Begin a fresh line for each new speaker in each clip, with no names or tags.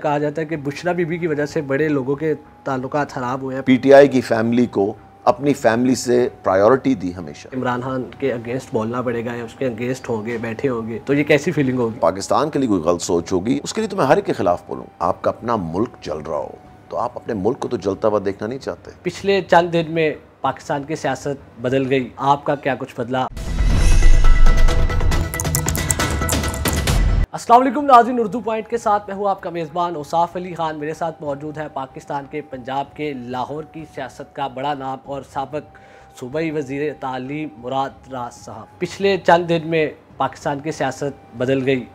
कहा जाता है कि बुशरा बीबी की वजह से बड़े लोगों के ताल्लुक खराब हुए हैं।
पीटीआई की फैमिली को अपनी फैमिली से प्रायोरिटी दी हमेशा।
इमरान खान के अगेंस्ट बोलना पड़ेगा या उसके अगेंस्ट होंगे बैठे होंगे तो ये कैसी फीलिंग होगी?
पाकिस्तान के लिए कोई गलत सोच होगी उसके लिए तो मैं हर एक के खिलाफ बोलूँ। आपका अपना मुल्क जल रहा हो तो आप अपने मुल्क को तो जलता हुआ देखना नहीं चाहते।
पिछले चंद दिन में पाकिस्तान की सियासत बदल गई आपका क्या कुछ बदला असलम नाजिन उर्दू पॉइंट के साथ मैं हूँ आपका मेज़बान उसाफ अली ख़ान। मेरे साथ मौजूद है पाकिस्तान के पंजाब के लाहौर की सियासत का बड़ा नाम और सबक सूबाई वज़ीर तालीम मुराद राज साहब। पिछले चंद दिन में पाकिस्तान की सियासत बदल गई।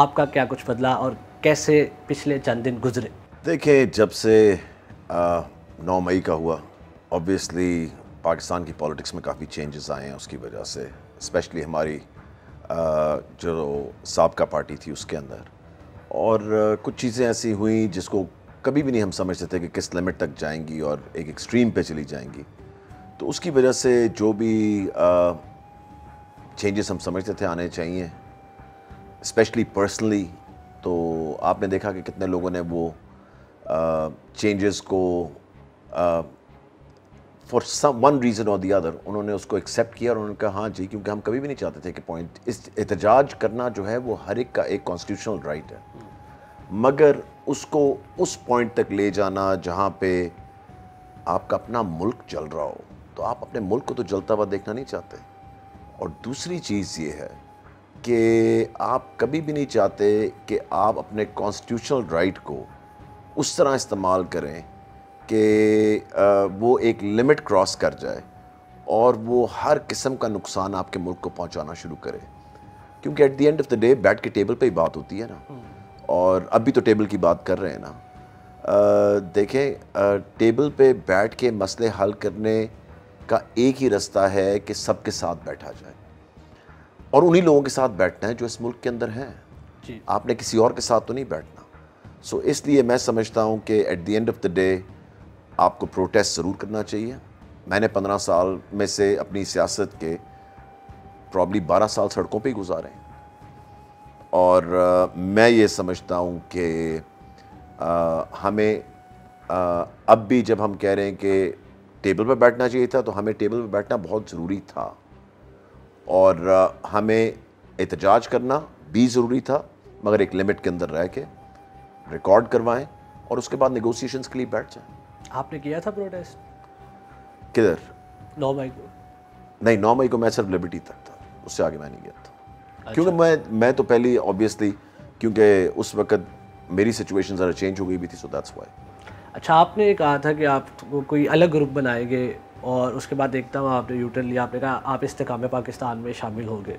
आपका क्या कुछ बदला और कैसे पिछले चंद दिन गुजरे?
देखिए, जब से नौ मई का हुआ ऑब्वियसली पाकिस्तान की पॉलिटिक्स में काफ़ी चेंजेस आए हैं, उसकी वजह से स्पेशली हमारी जो सबका पार्टी थी उसके अंदर। और कुछ चीज़ें ऐसी हुई जिसको कभी भी नहीं हम समझते थे कि किस लिमिट तक जाएँगी और एक एक्सट्रीम पे चली जाएँगी। तो उसकी वजह से जो भी चेंजेस हम समझते थे आने चाहिए स्पेशली पर्सनली तो आपने देखा कि कितने लोगों ने वो चेंजेस को फॉर सम वन रीज़न और दी अदर उन्होंने उसको एक्सेप्ट किया और उन्होंने कहा हाँ जी, क्योंकि हम कभी भी नहीं चाहते थे कि पॉइंट इस एहतजाज करना जो है वो हर एक का एक कॉन्स्टिट्यूशनल राइट है। मगर उसको उस पॉइंट तक ले जाना जहाँ पे आपका अपना मुल्क जल रहा हो तो आप अपने मुल्क को तो जलता हुआ देखना नहीं चाहते। और दूसरी चीज़ ये है कि आप कभी भी नहीं चाहते कि आप अपने कॉन्स्टिट्यूशनल राइट को उस तरह इस्तेमाल करें कि वो एक लिमिट क्रॉस कर जाए और वो हर किस्म का नुकसान आपके मुल्क को पहुंचाना शुरू करे। क्योंकि at the end of the day बैठ के टेबल पे ही बात होती है ना। और अभी तो टेबल की बात कर रहे हैं ना। देखें टेबल पे बैठ के मसले हल करने का एक ही रास्ता है कि सबके साथ बैठा जाए। और उन्हीं लोगों के साथ बैठना है जो इस मुल्क के अंदर हैं। आपने किसी और के साथ तो नहीं बैठना। सो so, इसलिए मैं समझता हूँ कि at the end of the day आपको प्रोटेस्ट ज़रूर करना चाहिए। मैंने पंद्रह साल में से अपनी सियासत के प्रॉब्ली बारह साल सड़कों पे ही गुजारे हैं। और आ, मैं ये समझता हूँ कि हमें आ, अब भी जब हम कह रहे हैं कि टेबल पर बैठना चाहिए था तो हमें टेबल पर बैठना बहुत ज़रूरी था। और आ, हमें एहतजाज करना भी ज़रूरी था मगर एक लिमिट के अंदर रह के रिकॉर्ड करवाएँ और उसके बाद नेगोशिएशंस के लिए बैठ जाएँ।
आपने किया था प्रोटेस्ट
किधर?
नौ मई को।
नहीं नौ मई को मैं सिर्फ़ लिबर्टी तक था उससे आगे मैं नहीं गया था। अच्छा। क्योंकि मैं मैं तो पहले ऑब्वियसली क्योंकि उस वक्त मेरी सिचुएशन ज़रा चेंज हो गई भी थी सो दैट्स वाई
अच्छा आपने कहा था कि आप कोई अलग ग्रुप बनाएँगे और उसके बाद देखता हूँ आपने यूटर्न लिया आपने कहा आप इस्तेकाम पाकिस्तान में शामिल हो गए।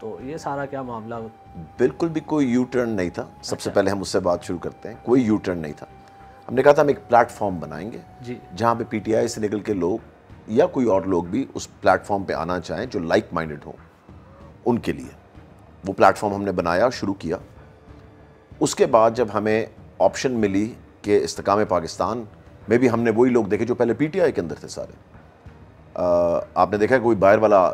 तो ये सारा क्या मामला
बिल्कुल भी कोई यू टर्न नहीं था। सबसे अच्छा। पहले हम उससे बात शुरू करते हैं। कोई यू टर्न नहीं था। हमने कहा था हम एक प्लेटफॉर्म बनाएँगे जी। जहाँ पे पीटीआई से निकल के लोग या कोई और लोग भी उस प्लेटफॉर्म पे आना चाहें जो लाइक माइंडेड हो उनके लिए। वो प्लेटफॉर्म हमने बनाया शुरू किया। उसके बाद जब हमें ऑप्शन मिली कि इस्तकाम पाकिस्तान में भी हमने वही लोग देखे जो पहले पीटीआई के अंदर थे सारे। आ, आपने देखा कोई बाहर वाला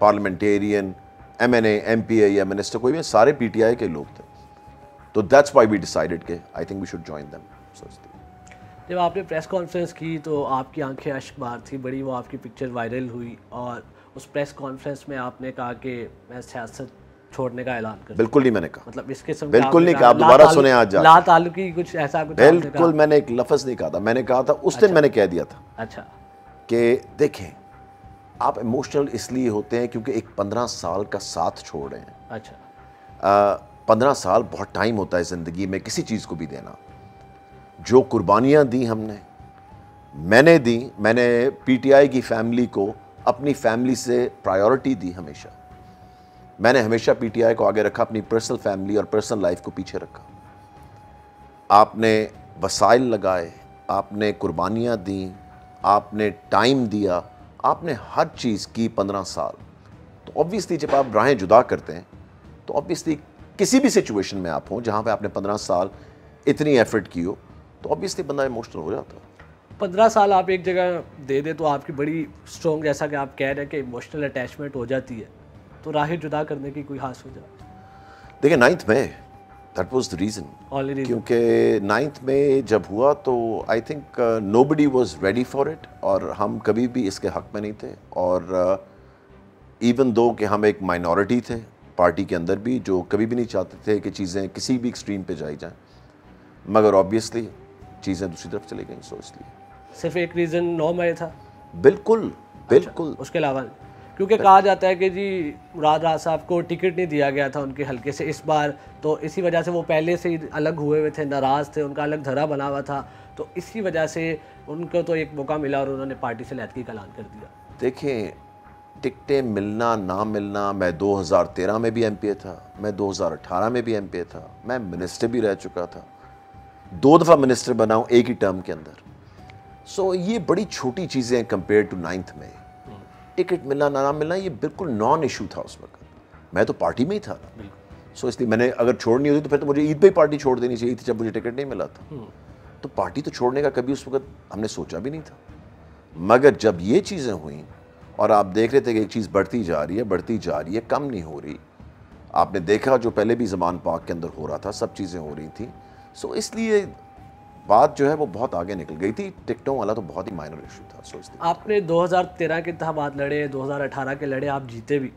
parliamentarian M N M P A या मिनिस्टर कोई भी सारे पीटीआई के लोग थे। तो दैट्स वाई वी डिसाइडेड के I think we should join them सोचती
जब आपने प्रेस कॉन्फ्रेंस की तो आपकी आँखें अशबार थी बड़ी वो आपकी पिक्चर वायरल हुई और उस प्रेस कॉन्फ्रेंस में आपने कहा कि मैं सियासत छोड़ने का ऐलान कर
बिल्कुल नहीं मैंने कहा।
मतलब इस किस्म
बिल्कुल नहीं कहा दोबारा सुने आज जा
ला ताल्लुकी कुछ ऐसा कुछ
बिल्कुल मैंने एक लफ्ज़ नहीं कहा था मैंने कहा था उस दिन अच्छा। मैंने कह दिया था
अच्छा।
कि देखें आप इमोशनल इसलिए होते हैं क्योंकि एक पंद्रह साल का साथ छोड़ रहे हैं।
अच्छा।
पंद्रह साल बहुत टाइम होता है ज़िंदगी में किसी चीज़ को भी देना। जो कुर्बानियाँ दी हमने, मैंने दी, मैंने पीटीआई की फैमिली को, अपनी फैमिली से प्रायोरिटी दी हमेशा। मैंने हमेशा पीटीआई को आगे रखा, अपनी पर्सनल फैमिली और पर्सनल लाइफ को पीछे रखा। आपने वसाइल लगाए, आपने कुर्बानियाँ दी, आपने टाइम दिया, आपने हर चीज़ की पंद्रह साल। तो ऑब्वियसली जब आप राहें जुदा करते हैं तो ऑब्वियसली किसी भी सिचुएशन में आप हों जहाँ पे आपने पंद्रह साल इतनी एफर्ट की हो तो ऑब्वियसली बंदा इमोशनल हो जाता है।
पंद्रह साल आप एक जगह दे दें तो आपकी बड़ी स्ट्रॉन्ग जैसा कि आप कह रहे हैं कि इमोशनल अटैचमेंट हो जाती है तो राह जुदा करने की कोई हास हो जाती
देखिए नाइन्थ में दैट वॉज़ द रीज़न क्योंकि नाइन्थ में जब हुआ तो I think nobody was ready for it और हम कभी भी इसके हक में नहीं थे और इवन दो कि हम एक माइनॉरिटी थे पार्टी के अंदर भी जो कभी भी नहीं चाहते थे कि चीज़ें किसी भी एक्सट्रीम पे जाई जाएँ। मगर ऑब्वियसली चीज़ें दूसरी तरफ़ चली गई सो इसलिए।
सिर्फ़ एक रीज़न नौ मई था?
बिल्कुल बिल्कुल।
अच्छा, उसके अलावा क्योंकि कहा जाता है कि जी मुराद राज साहब को टिकट नहीं दिया गया था उनके हल्के से इस बार तो इसी वजह से वो पहले से ही अलग हुए हुए थे नाराज़ थे उनका अलग धरा बना हुआ था तो इसी वजह से उनको तो एक मौका मिला और उन्होंने पार्टी से लैदगी का ऐलान कर दिया।
देखें टिकटें मिलना ना मिलना मैं 2013 में भी एमपीए था मैं 2018 में भी एमपीए था मैं मिनिस्टर भी रह चुका था। दो दफ़ा मिनिस्टर बना हूँ एक ही टर्म के अंदर। सो so, ये बड़ी छोटी चीज़ें हैं कंपेयर टू नाइन्थ में। टिकट मिलना ना ना मिलना ये बिल्कुल नॉन इशू था उस वक्त। मैं तो पार्टी में ही था। सो so, इसलिए मैंने अगर छोड़नी होती तो फिर तो मुझे ईद पे ही पार्टी छोड़ देनी चाहिए थी जब मुझे टिकट नहीं मिला था। तो पार्टी तो छोड़ने का कभी उस वक्त हमने सोचा भी नहीं था। मगर जब ये चीज़ें हुई और आप देख रहे थे कि एक चीज़ बढ़ती जा रही है बढ़ती जा रही है कम नहीं हो रही। आपने देखा जो पहले भी जमान पाक के अंदर हो रहा था सब चीज़ें हो रही थी। सो इसलिए बात जो है वो बहुत आगे निकल गई थी। टिकटों वाला तो बहुत ही माइनर इशू था सो इसलिए।
आपने 2013 के इंतबात लड़े 2018 के लड़े आप जीते भी।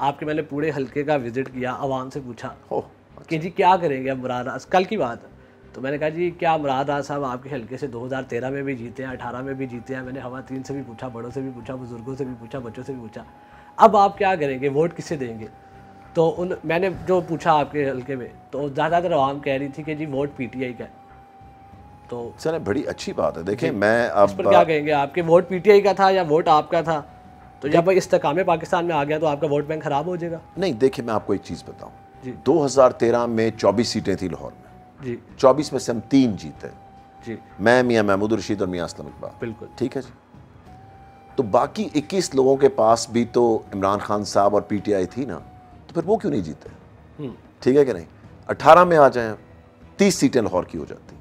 आपके मैंने पूरे हल्के का विज़िट किया आवाम से पूछा।
हो
कि जी क्या करेंगे अब मुराद कल की बात है। तो मैंने कहा जी क्या मुराद राज साहब आपके हल्के से 2013 में भी जीते हैं 18 में भी जीते हैं? मैंने हवा तीन से भी पूछा बड़ों से भी पूछा बुज़ुर्गों से भी पूछा बच्चों से भी पूछा अब आप क्या करेंगे? वोट किसे देंगे? तो उन मैंने जो पूछा आपके हल्के में तो ज़्यादातर आवाम कह रही थी कि जी वोट पीटीआई का है। तो
सर बड़ी अच्छी बात है। देखें मैं
आप पर क्या कहेंगे आपके? वोट पीटीआई का था या वोट आपका था? तो जब इस्तेकाम पाकिस्तान में आ गया तो आपका वोट बैंक खराब हो जाएगा।
नहीं देखिए मैं आपको एक चीज़ बताऊँ।
जी।
2013 में 24 सीटें थी लाहौर में।
जी।
24 में से हम तीन जीते।
जी।
मैं मियाँ महमूद रशीद और मियाँ असलम इकबाल।
बिल्कुल।
ठीक है जी। तो बाकी 21 लोगों के पास भी तो इमरान खान साहब और पीटीआई थी ना तो फिर वो क्यों नहीं जीते?
हम्म,
ठीक है कि नहीं? 18 में आ जाए तीस सीटें लाहौर की हो जाती।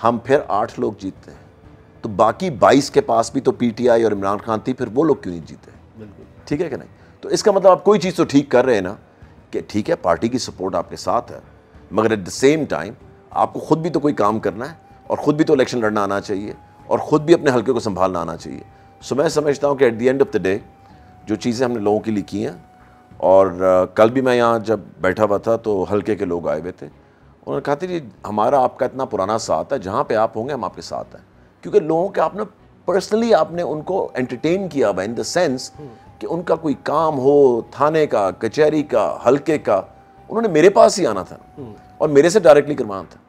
हम फिर आठ लोग जीतते हैं। तो बाकी 22 के पास भी तो पीटीआई और इमरान खान थी फिर वो लोग क्यों नहीं जीते?
बिल्कुल।
ठीक है कि नहीं? तो इसका मतलब आप कोई चीज़ तो ठीक कर रहे हैं ना कि ठीक है पार्टी की सपोर्ट आपके साथ है मगर एट द सेम टाइम आपको खुद भी तो कोई काम करना है और ख़ुद भी तो इलेक्शन लड़ना आना चाहिए और ख़ुद भी अपने हल्के को संभालना आना चाहिए। सो मैं समझता हूँ कि at the end of the day जो चीज़ें हमने लोगों के लिए की हैं, और कल भी मैं यहाँ जब बैठा हुआ था तो हल्के के लोग आए हुए थे, उन्होंने कहा था जी, हमारा आपका इतना पुराना साथ है, जहाँ पे आप होंगे, हम आपके साथ हैं। क्योंकि लोगों के आपने पर्सनली आपने उनको एंटरटेन किया हुआ इन द सेंस कि उनका कोई काम हो, थाने का, कचहरी का, हल्के का उन्होंने मेरे पास ही आना था और मेरे से डायरेक्टली करवाना था।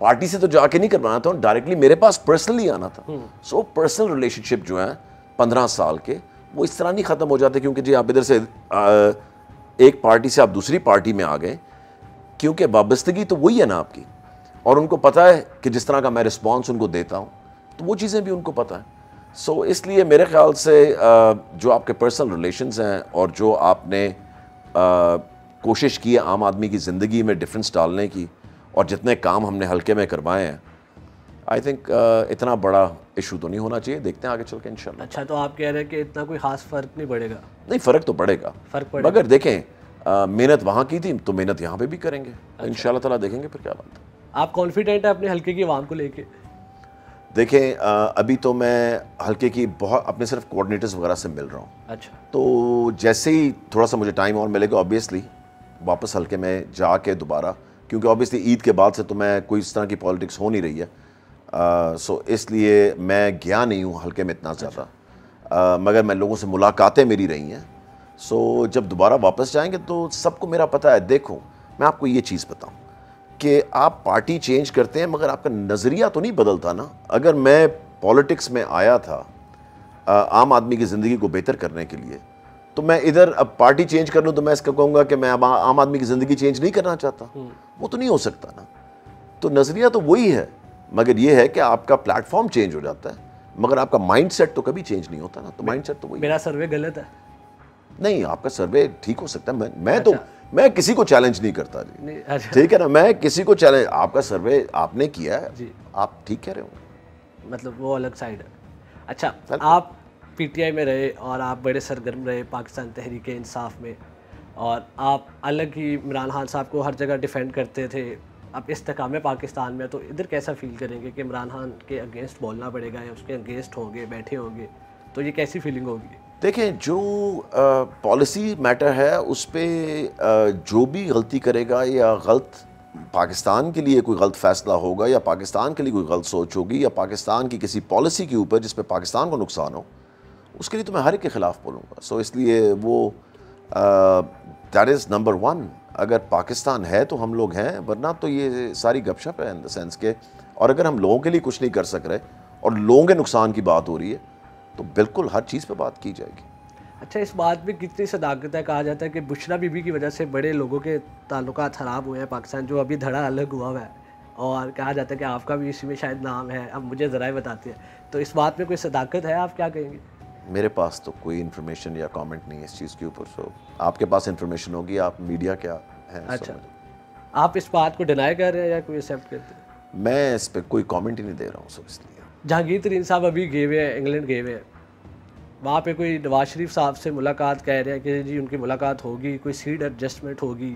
पार्टी से तो जाके नहीं करवाना था डायरेक्टली मेरे पास पर्सनली आना था। सो पर्सनल रिलेशनशिप जो है पंद्रह साल के वो इस तरह नहीं ख़त्म हो जाते क्योंकि जी आप इधर से आ, एक पार्टी से आप दूसरी पार्टी में आ गए क्योंकि वाबस्तगी तो वही है ना आपकी। और उनको पता है कि जिस तरह का मैं रिस्पॉन्स उनको देता हूँ तो वो चीज़ें भी उनको पता है। सो so, इसलिए मेरे ख्याल से जो आपके पर्सनल रिलेशंस हैं और जो आपने कोशिश की है आम आदमी की ज़िंदगी में डिफरेंस डालने की और जितने काम हमने हल्के में करवाए हैं आई थिंक uh, इतना बड़ा इशू तो नहीं होना चाहिए। देखते हैं आगे चल के इंशाल्लाह।
अच्छा तो आप कह रहे हैं कि इतना कोई खास फ़र्क नहीं पड़ेगा?
नहीं फ़र्क तो पड़ेगा।
फ़र्क पड़ेगा।
मगर देखें अ, मेहनत वहाँ की थी तो मेहनत यहाँ पे भी करेंगे। तो इंशाल्लाह ताला देखेंगे फिर क्या बात है।
आप कॉन्फिडेंट है अपने हल्के की आवाम को लेके?
देखें अ, अभी तो मैं हल्के की बहुत अपने सिर्फ़ कोऑर्डिनेटर्स वगैरह से मिल रहा हूँ।
अच्छा।
तो जैसे ही थोड़ा सा मुझे टाइम और मिलेगा ऑब्वियसली वापस हल्के में जाके दोबारा क्योंकि ऑब्वियसली ईद के बाद से तो मैं कोई इस तरह की पॉलिटिक्स हो नहीं रही है। सो uh, so, इसलिए मैं गया नहीं हूँ हल्के में इतना ज़्यादा। अ, मगर मैं लोगों से मुलाकातें मेरी रही हैं। सो so, जब दोबारा वापस जाएँगे तो सबको मेरा पता है देखो मैं आपको ये चीज़ बताऊँ कि आप पार्टी चेंज करते हैं मगर आपका नज़रिया तो नहीं बदलता ना। अगर मैं पॉलिटिक्स में आया था आम आदमी की ज़िंदगी को बेहतर करने के लिए तो मैं इधर अब पार्टी चेंज कर लूँ तो मैं इसका कहूँगा कि मैं अब आम आदमी की ज़िंदगी चेंज नहीं करना चाहता। वो तो नहीं हो सकता ना। तो नज़रिया तो वही है मगर ये है कि आपका प्लेटफॉर्म चेंज हो जाता है मगर आपका माइंड सेट तो कभी चेंज नहीं होता ना। तो माइंड सेट तो वही
मेरा सर्वे गलत है?
नहीं आपका सर्वे ठीक हो सकता है। मैं मैं तो मैं किसी को चैलेंज नहीं करता जी।
अच्छा।
ठीक है ना? मैं किसी को चैलेंज आपका सर्वे आपने किया है।
जी।
आप ठीक कह रहे हो।
मतलब वो अलग साइड है। अच्छा आप पीटीआई में रहे और आप बड़े सरगर्म रहे पाकिस्तान तहरीक इंसाफ में। और आप अलग ही इमरान खान साहब को हर जगह डिफेंड करते थे। अब इस तकाम पाकिस्तान में तो इधर कैसा फील करेंगे कि इमरान खान के अगेंस्ट बोलना पड़ेगा या उसके अगेंस्ट होंगे, बैठे होंगे? तो ये कैसी फीलिंग होगी?
देखें जो पॉलिसी मैटर है, उस पर जो भी गलती करेगा या गलत पाकिस्तान के लिए कोई गलत फैसला होगा या पाकिस्तान के लिए कोई गलत सोच होगी या पाकिस्तान की किसी पॉलिसी के ऊपर जिस पर पाकिस्तान को नुकसान हो उसके लिए तो मैं हर एक के ख़िलाफ़ बोलूँगा। सो so, इसलिए वो दैट इज़ नंबर वन अगर पाकिस्तान है तो हम लोग हैं वरना तो ये सारी गपशप है इन द सेंस के और अगर हम लोगों के लिए कुछ नहीं कर सक रहे और लोगों के नुकसान की बात हो रही है तो बिल्कुल हर चीज़ पे बात की जाएगी।
अच्छा इस बात में कितनी सदाकत है कहा जाता है कि बुशरा बीबी की वजह से बड़े लोगों के ताल्लुक ख़राब हुए हैं पाकिस्तान जो अभी धड़ा अलग हुआ हुआ है। और कहा जाता है कि आपका भी इसी में शायद नाम है अब मुझे ज़रा बताते हैं। तो इस बात में कोई सदाकत है आप क्या कहेंगे?
मेरे पास तो कोई इन्फॉर्मेशन या कमेंट नहीं है इस चीज़ के ऊपर सो आपके पास इन्फॉर्मेशन होगी आप मीडिया क्या है
अच्छा। आप इस बात को डिनाई कर रहे हैं या कोई एक्सेप्ट करते हैं?
मैं इस पर कोई कमेंट ही नहीं दे रहा हूँ सो इसलिए।
जहांगीर तरीन साहब अभी गए हुए हैं इंग्लैंड गए हुए हैं। वहाँ पे कोई नवाज़ शरीफ साहब से मुलाकात कह रहे हैं कि जी उनकी मुलाकात होगी कोई सीट एडजस्टमेंट होगी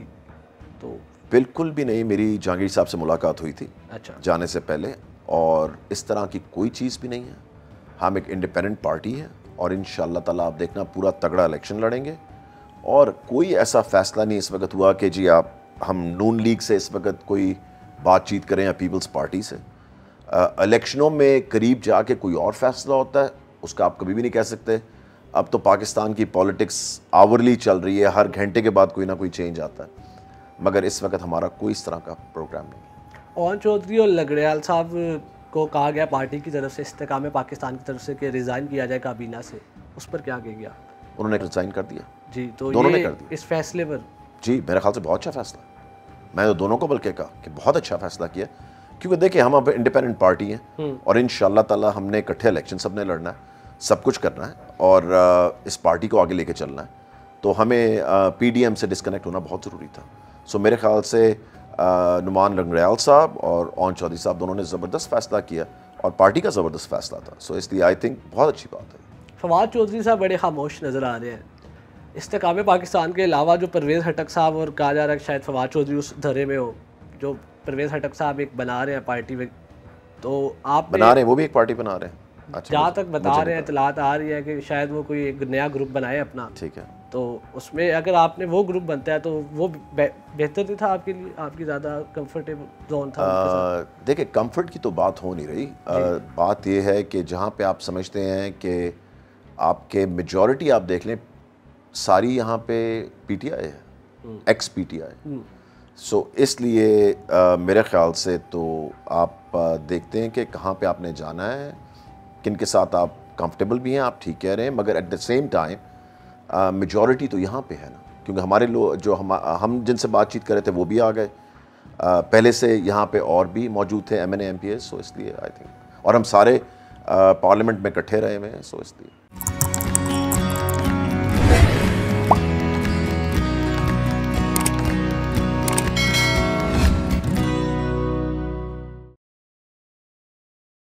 तो
बिल्कुल भी नहीं मेरी जहांगीर साहब से मुलाकात हुई थी
अच्छा।
जाने से पहले और इस तरह की कोई चीज़ भी नहीं है। हम एक इंडिपेंडेंट पार्टी है और इन ताला आप देखना पूरा तगड़ा इलेक्शन लड़ेंगे। और कोई ऐसा फैसला नहीं इस वक्त हुआ कि जी आप, हम नून लीग से इस वक्त कोई बातचीत करें या पीपल्स पार्टी से। इलेक्शनों में करीब जाके कोई और फैसला होता है, उसका आप कभी भी नहीं कह सकते। अब तो पाकिस्तान की पॉलिटिक्स आवरली चल रही है, हर घंटे के बाद कोई ना कोई चेंज आता है। मगर इस वक्त हमारा कोई इस तरह का प्रोग्राम नहीं
ओन चौधरी और लगड़ियाल साहब को कहा गया पार्टी की तरफ़ से इस्तेकाम पाकिस्तान की तरफ़ से कि रिज़ाइन किया जाए काबीना से उस पर क्या कह गया
उन्होंने रिज़ाइन कर दिया।
जी तो
दोनों ने कर दिया।
इस फैसले पर।
जी मेरे ख्याल से बहुत अच्छा फैसला। मैं तो दोनों को बल्कि कहा कि बहुत अच्छा फैसला किया क्योंकि देखिए हम अब इंडिपेंडेंट पार्टी हैं हम्म। और इन ताला हमने इकट्ठे इलेक्शन सबने लड़ना है सब कुछ करना है और इस पार्टी को आगे लेके चलना है। तो हमें पीडीएम से डिस्कनेक्ट होना बहुत ज़रूरी था। सो मेरे ख्याल से नुमान रंगरयाल साहब और ओन चौधरी साहब दोनों ने ज़बरदस्त फैसला किया और पार्टी का ज़बरदस्त फैसला था। सो इसलिए आई थिंक बहुत अच्छी बात है।
फवाद चौधरी साहब बड़े खामोश नज़र आ रहे हैं। इस्तेकाम पाकिस्तान के अलावा जो परवेज़ हटक साहब और कहा जा रहा है शायद फवाद चौधरी उस धरे में हो जो परवेज़ हटक साहब एक बना रहे हैं पार्टी में तो आप
बना रहे हैं वो भी एक पार्टी बना रहे हैं।
अच्छा जहाँ तक बता रहे हैं। इतलात आ रही है कि शायद वो कोई एक नया ग्रुप बनाए अपना।
ठीक है।
तो उसमें अगर आपने वो ग्रुप बनता है तो वो बेहतर नहीं था आपके लिए आपकी ज़्यादा कंफर्टेबल जोन था
देखिए कंफर्ट की तो बात हो नहीं रही। आ, बात ये है कि जहाँ पे आप समझते हैं कि आपके मेजॉरिटी आप देख लें सारी यहाँ पे पीटीआई है एक्स पीटीआई सो इसलिए मेरे ख्याल से तो आप देखते हैं कि कहाँ पे आपने जाना है किन के साथ आप कंफर्टेबल भी हैं आप ठीक कह रहे हैं मगर at the same time majority तो यहाँ पे है ना, क्योंकि हमारे लोग जो हम हम जिनसे बातचीत कर रहे थे वो भी आ गए। पहले से यहाँ पे और भी मौजूद थे M N M P S so इसलिए आई थिंक और हम सारे पार्लियामेंट में इकट्ठे रहे हुए हैं सो इसलिए।